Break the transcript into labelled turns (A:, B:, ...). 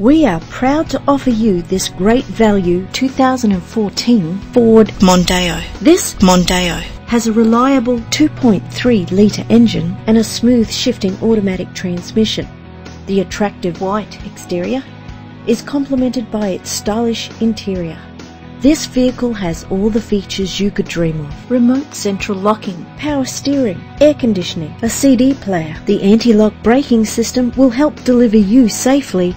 A: We are proud to offer you this great value 2014 Ford Mondeo. This Mondeo has a reliable 2.3 litre engine and a smooth shifting automatic transmission. The attractive white exterior is complemented by its stylish interior. This vehicle has all the features you could dream of. Remote central locking, power steering, air conditioning, a CD player. The anti-lock braking system will help deliver you safely